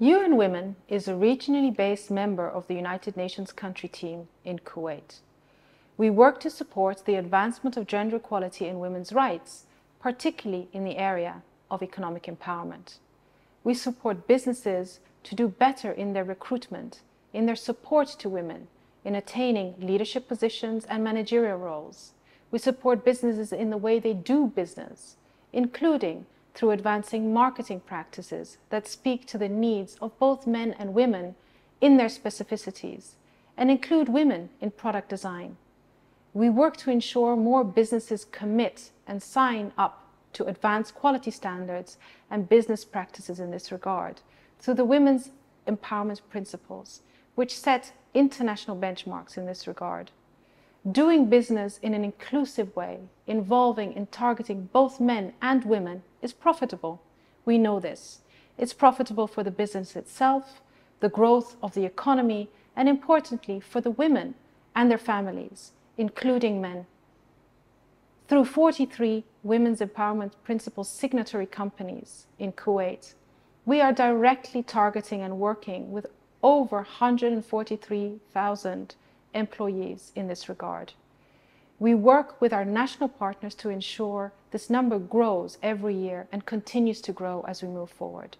UN Women is a regionally based member of the United Nations country team in Kuwait. We work to support the advancement of gender equality and women's rights, particularly in the area of economic empowerment. We support businesses to do better in their recruitment, in their support to women, in attaining leadership positions and managerial roles. We support businesses in the way they do business, including through advancing marketing practices that speak to the needs of both men and women in their specificities and include women in product design. We work to ensure more businesses commit and sign up to advanced quality standards and business practices in this regard through the Women's Empowerment Principles, which set international benchmarks in this regard. Doing business in an inclusive way, involving and targeting both men and women, is profitable. We know this. It's profitable for the business itself, the growth of the economy, and importantly, for the women and their families, including men. Through 43 Women's Empowerment Principles signatory companies in Kuwait, we are directly targeting and working with over 143,000 employees in this regard. We work with our national partners to ensure this number grows every year and continues to grow as we move forward.